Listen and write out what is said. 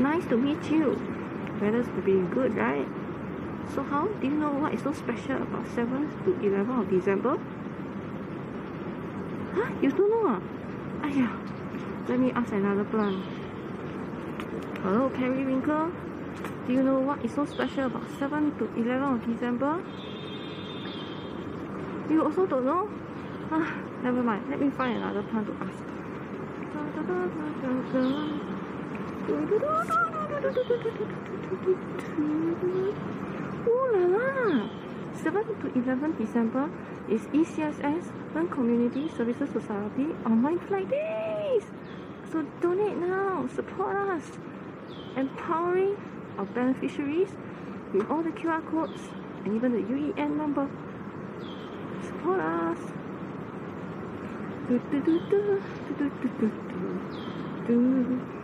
Nice to meet you. Weather's be good, right? So how? Do you know what is so special about 7th to 11th of December? Huh? You don't know ah? Aya, let me ask another plant. Hello, Carrie periwinkle. Do you know what is so special about 7th to 11th of December? You also don't know? Ah, never mind. Let me find another plant to ask. Ooh la la! 7 to 11 December is ECSS En Community Services Society Online Flag Days! So donate now! Support us! Empowering our beneficiaries with all the QR codes and even the UEN number. Support us! Do, do, do, do, do, do, do, do.